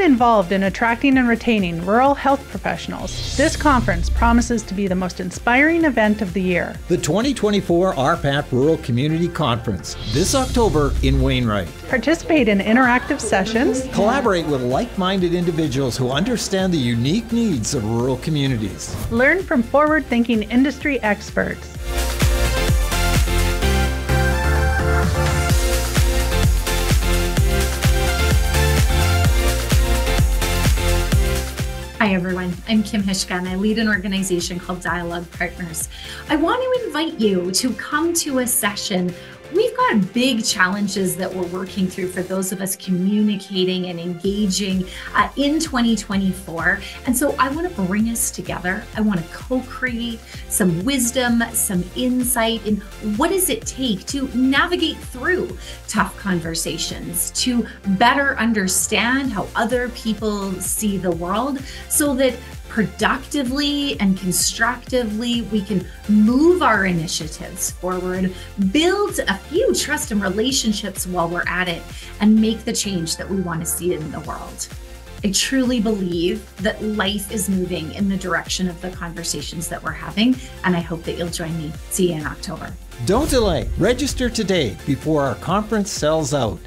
anyone involved in attracting and retaining rural health professionals, this conference promises to be the most inspiring event of the year. The 2024 RhPAP Rural Community Conference, this October in Wainwright. Participate in interactive sessions. Collaborate with like minded individuals who understand the unique needs of rural communities. Learn from forward thinking industry experts. Hi, everyone. I'm Kim Hyshka, and I lead an organization called Dialogue Partners. I want to invite you to come to a session We've got big challenges that we're working through for those of us communicating and engaging uh, in 2024. And so I want to bring us together. I want to co create some wisdom, some insight in what does it take to navigate through tough conversations, to better understand how other people see the world so that productively and constructively, we can move our initiatives forward, build a few trust and relationships while we're at it, and make the change that we want to see in the world. I truly believe that life is moving in the direction of the conversations that we're having, and I hope that you'll join me. See you in October. Don't delay. Register today before our conference sells out.